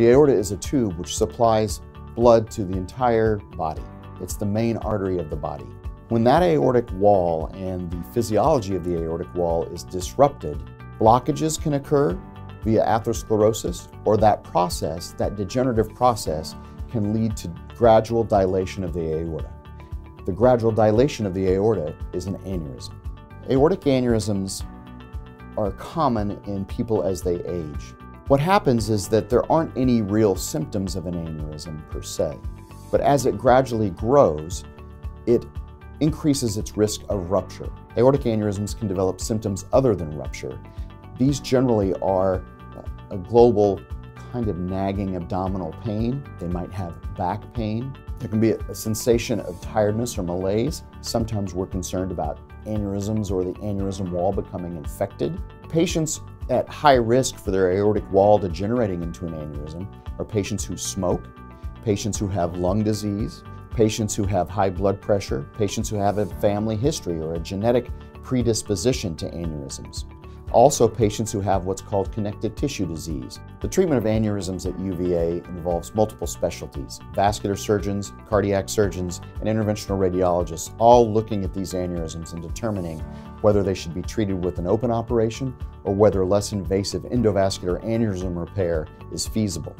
The aorta is a tube which supplies blood to the entire body. It's the main artery of the body. When that aortic wall and the physiology of the aortic wall is disrupted, blockages can occur via atherosclerosis, or that process, that degenerative process, can lead to gradual dilation of the aorta. The gradual dilation of the aorta is an aneurysm. Aortic aneurysms are common in people as they age. What happens is that there aren't any real symptoms of an aneurysm per se, but as it gradually grows, it increases its risk of rupture. Aortic aneurysms can develop symptoms other than rupture. These generally are a global kind of nagging abdominal pain. They might have back pain. There can be a sensation of tiredness or malaise. Sometimes we're concerned about aneurysms or the aneurysm wall becoming infected. Patients at high risk for their aortic wall degenerating into an aneurysm are patients who smoke, patients who have lung disease, patients who have high blood pressure, patients who have a family history or a genetic predisposition to aneurysms. Also, patients who have what's called connective tissue disease. The treatment of aneurysms at UVA involves multiple specialties vascular surgeons, cardiac surgeons, and interventional radiologists, all looking at these aneurysms and determining whether they should be treated with an open operation or whether less invasive endovascular aneurysm repair is feasible.